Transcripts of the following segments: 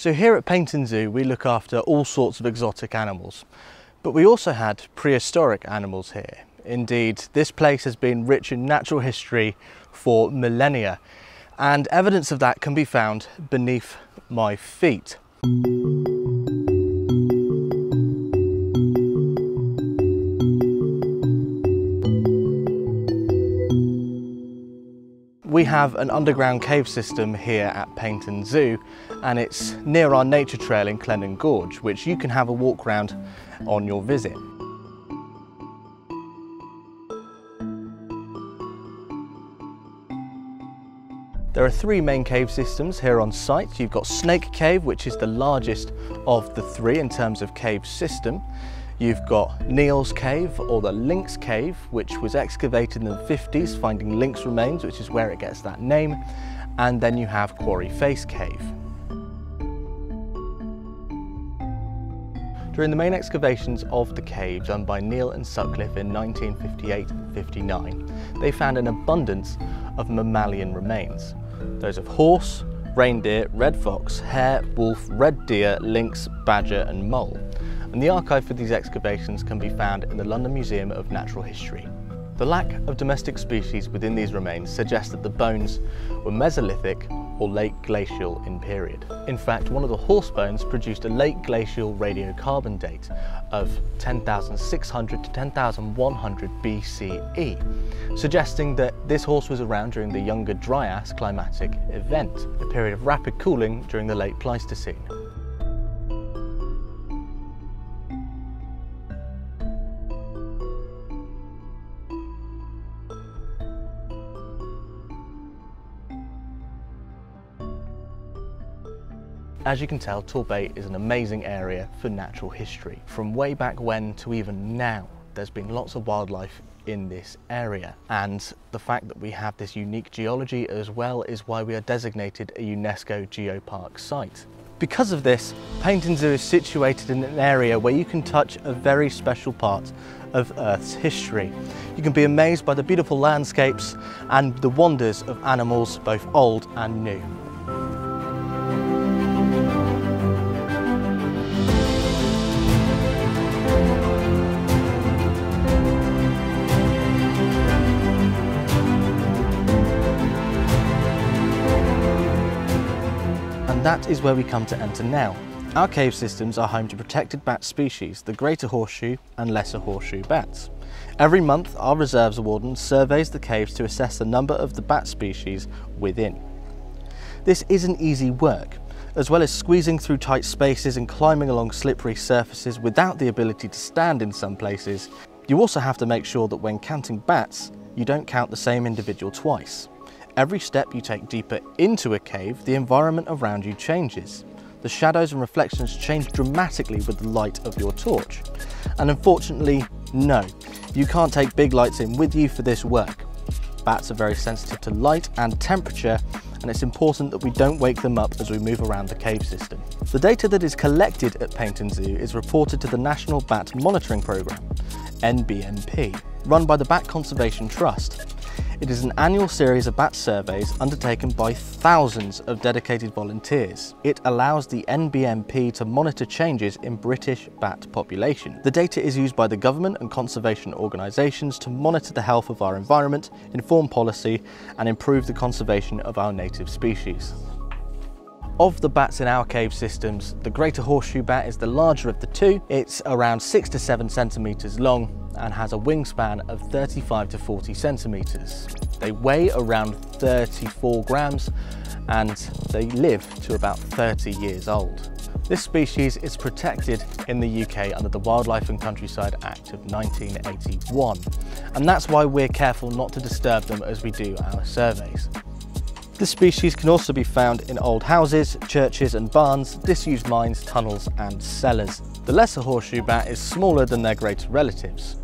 So here at Paignton Zoo we look after all sorts of exotic animals, but we also had prehistoric animals here. Indeed, this place has been rich in natural history for millennia and evidence of that can be found beneath my feet. We have an underground cave system here at Paignton Zoo and it's near our nature trail in Clennon Gorge which you can have a walk around on your visit. There are three main cave systems here on site. You've got Snake Cave, which is the largest of the three in terms of cave system. You've got Neil's Cave or the Lynx Cave, which was excavated in the 50s, finding lynx remains, which is where it gets that name. And then you have Quarry Face Cave. During the main excavations of the cave done by Neil and Sutcliffe in 1958-59, they found an abundance of mammalian remains. Those of horse, reindeer, red fox, hare, wolf, red deer, lynx, badger and mole. And the archive for these excavations can be found in the London Museum of Natural History. The lack of domestic species within these remains suggests that the bones were Mesolithic or late glacial in period. In fact, one of the horse bones produced a late glacial radiocarbon date of 10,600 to 10,100 BCE, suggesting that this horse was around during the Younger Dryas climatic event, a period of rapid cooling during the late Pleistocene. As you can tell, Torbay is an amazing area for natural history. From way back when to even now, there's been lots of wildlife in this area. And the fact that we have this unique geology as well is why we are designated a UNESCO Geopark site. Because of this, Paignton Zoo is situated in an area where you can touch a very special part of Earth's history. You can be amazed by the beautiful landscapes and the wonders of animals both old and new. And that is where we come to enter now. Our cave systems are home to protected bat species, the greater horseshoe and lesser horseshoe bats. Every month, our reserves warden surveys the caves to assess the number of the bat species within. This isn't easy work, as well as squeezing through tight spaces and climbing along slippery surfaces without the ability to stand in some places, you also have to make sure that when counting bats, you don't count the same individual twice. Every step you take deeper into a cave, the environment around you changes. The shadows and reflections change dramatically with the light of your torch. And unfortunately, no, you can't take big lights in with you for this work. Bats are very sensitive to light and temperature, and it's important that we don't wake them up as we move around the cave system. The data that is collected at Paignton Zoo is reported to the National Bat Monitoring Programme, NBMP, run by the Bat Conservation Trust. It is an annual series of bat surveys undertaken by thousands of dedicated volunteers. It allows the NBMP to monitor changes in British bat population. The data is used by the government and conservation organisations to monitor the health of our environment, inform policy and improve the conservation of our native species. Of the bats in our cave systems, the greater horseshoe bat is the larger of the two. It's around six to seven centimetres long and has a wingspan of 35 to 40 centimetres. They weigh around 34 grams and they live to about 30 years old. This species is protected in the UK under the Wildlife and Countryside Act of 1981 and that's why we're careful not to disturb them as we do our surveys. This species can also be found in old houses, churches and barns, disused mines, tunnels and cellars. The lesser horseshoe bat is smaller than their greater relatives.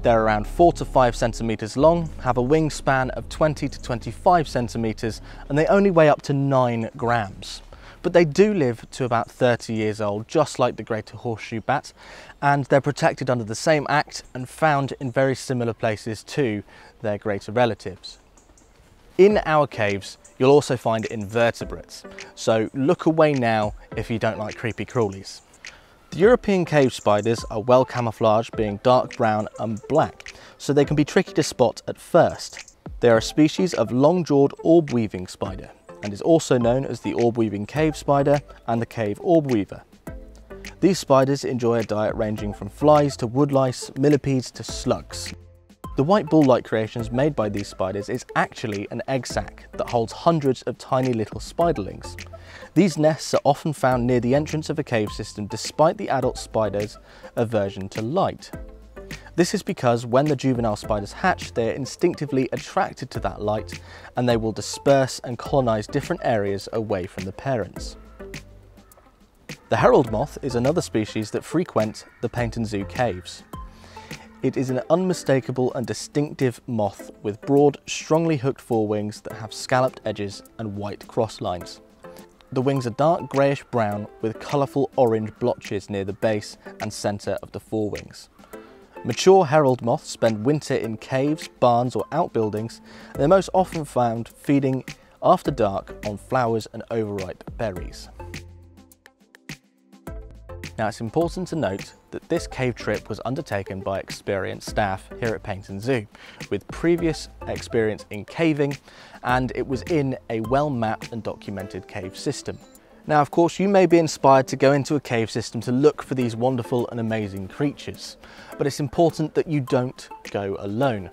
They're around 4 to 5 centimetres long, have a wingspan of 20 to 25 centimetres and they only weigh up to 9 grams. But they do live to about 30 years old, just like the greater horseshoe bat, and they're protected under the same act and found in very similar places to their greater relatives. In our caves, you'll also find invertebrates. So look away now if you don't like creepy crawlies. The European cave spiders are well camouflaged being dark brown and black, so they can be tricky to spot at first. They are a species of long-jawed orb-weaving spider and is also known as the orb-weaving cave spider and the cave orb weaver. These spiders enjoy a diet ranging from flies to woodlice, millipedes to slugs. The white ball-like creations made by these spiders is actually an egg sac that holds hundreds of tiny little spiderlings. These nests are often found near the entrance of a cave system despite the adult spider's aversion to light. This is because when the juvenile spiders hatch, they are instinctively attracted to that light and they will disperse and colonise different areas away from the parents. The herald moth is another species that frequent the Paignton Zoo caves. It is an unmistakable and distinctive moth with broad, strongly hooked forewings that have scalloped edges and white cross lines. The wings are dark greyish brown with colourful orange blotches near the base and centre of the forewings. Mature herald moths spend winter in caves, barns or outbuildings. They're most often found feeding after dark on flowers and overripe berries. Now it's important to note that this cave trip was undertaken by experienced staff here at Paignton Zoo with previous experience in caving and it was in a well-mapped and documented cave system. Now of course you may be inspired to go into a cave system to look for these wonderful and amazing creatures, but it's important that you don't go alone.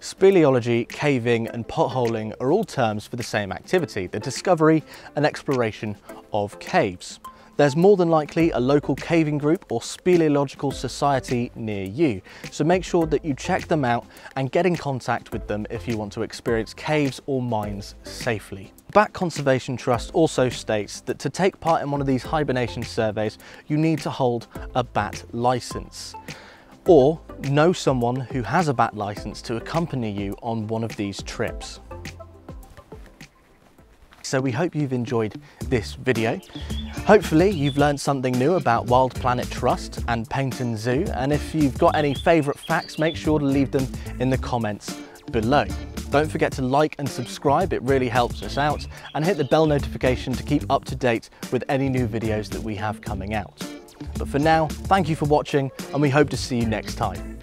Speleology, caving and potholing are all terms for the same activity, the discovery and exploration of caves. There's more than likely a local caving group or speleological society near you, so make sure that you check them out and get in contact with them if you want to experience caves or mines safely. Bat Conservation Trust also states that to take part in one of these hibernation surveys, you need to hold a bat licence or know someone who has a bat licence to accompany you on one of these trips. So we hope you've enjoyed this video. Hopefully you've learned something new about Wild Planet Trust and Paignton Zoo and if you've got any favourite facts make sure to leave them in the comments below. Don't forget to like and subscribe, it really helps us out and hit the bell notification to keep up to date with any new videos that we have coming out. But for now, thank you for watching and we hope to see you next time.